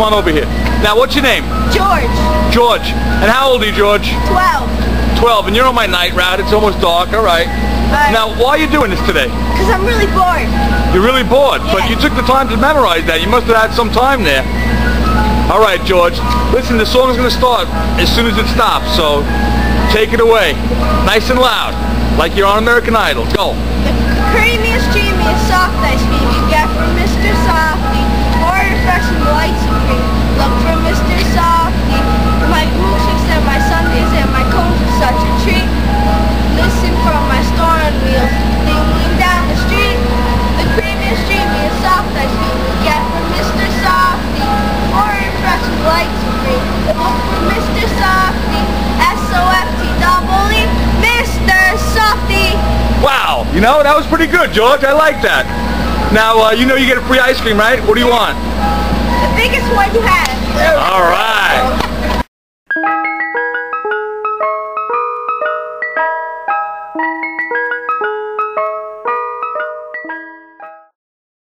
Come on over here. Now, what's your name? George, George. And how old are you, George? 12. 12. And you're on my night route. It's almost dark. All right. Right. Now, why are you doing this today? Because I'm really bored. You're really bored, but you took the time to memorize that. You must have had some time there. All right, George. Listen, the song's going to start as soon as it stops, so take it away. Nice and loud, like you're on American Idol. Go. The creamiest, dreamiest, soft ice cream you know, that was pretty good, George. I like that. Now, uh, you know you get a free ice cream, right? What do you want? The biggest one you have. All.